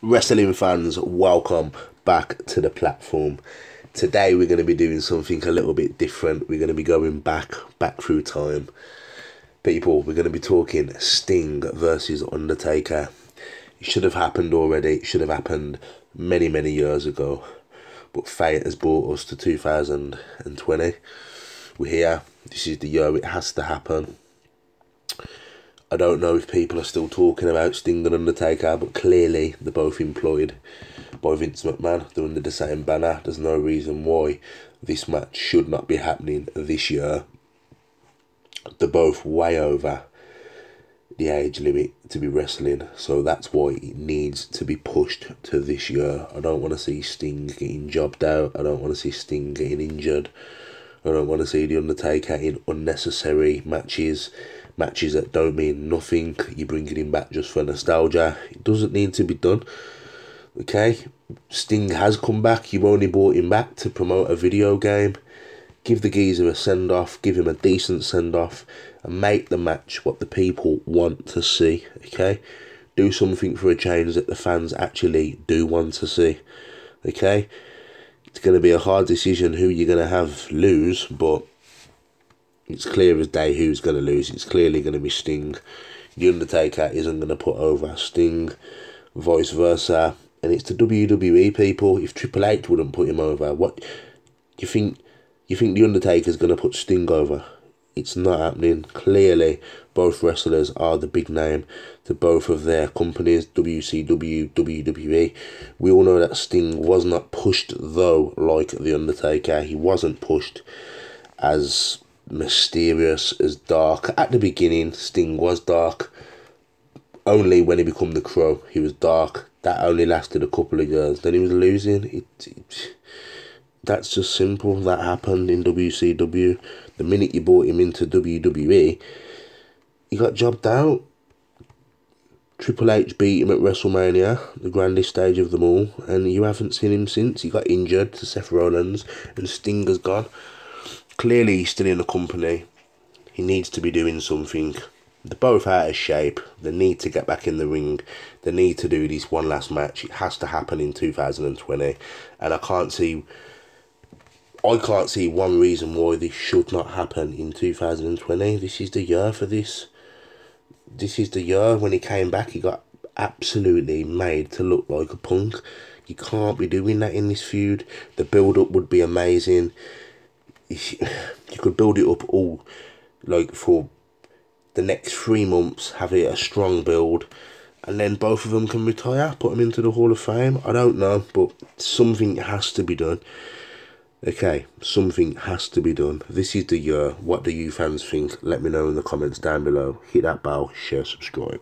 Wrestling fans, welcome back to the platform. Today we're going to be doing something a little bit different. We're going to be going back, back through time. People, we're going to be talking Sting versus Undertaker. It should have happened already. It should have happened many, many years ago. But fate has brought us to 2020. We're here. This is the year it has to happen. I don't know if people are still talking about Sting and Undertaker, but clearly they're both employed by Vince McMahon. They're under the same banner. There's no reason why this match should not be happening this year. They're both way over the age limit to be wrestling, so that's why it needs to be pushed to this year. I don't want to see Sting getting jobbed out. I don't want to see Sting getting injured. I don't want to see The Undertaker in unnecessary matches matches that don't mean nothing. You're bringing him back just for nostalgia. It doesn't need to be done. Okay, Sting has come back. You only brought him back to promote a video game. Give the geezer a send off. Give him a decent send off, and make the match what the people want to see. Okay, do something for a change that the fans actually do want to see. Okay, it's going to be a hard decision who you're going to have lose, but it's clear as day who's going to lose. It's clearly going to be Sting. The Undertaker isn't going to put over Sting, vice versa. And it's the WWE people. If Triple H wouldn't put him over, what you think? You think the Undertaker's going to put Sting over? It's not happening. Clearly, both wrestlers are the big name to both of their companies, WCW, WWE. We all know that Sting was not pushed though like the Undertaker. He wasn't pushed as mysterious as dark. At the beginning, Sting was dark. Only when he became the Crow, he was dark. That only lasted a couple of years. Then he was losing. It, it, that's just simple. That happened in WCW. The minute you brought him into WWE, he got jobbed out. Triple H beat him at WrestleMania, the grandest stage of them all, and you haven't seen him since. He got injured to Seth Rollins, and Sting has gone clearly he's still in the company. He needs to be doing something. They're both out of shape. They need to get back in the ring. They need to do this one last match. It has to happen in 2020. And I can't see I can't see one reason why this should not happen in 2020. This is the year for this. This is the year when he came back, he got absolutely made to look like a punk. You can't be doing that in this feud. The build up would be amazing you could build it up all like for the next three months, have it a strong build, and then both of them can retire, put them into the Hall of Fame. I don't know, but something has to be done. Okay, something has to be done. This is the year. What do you fans think? Let me know in the comments down below. Hit that bell, share, subscribe.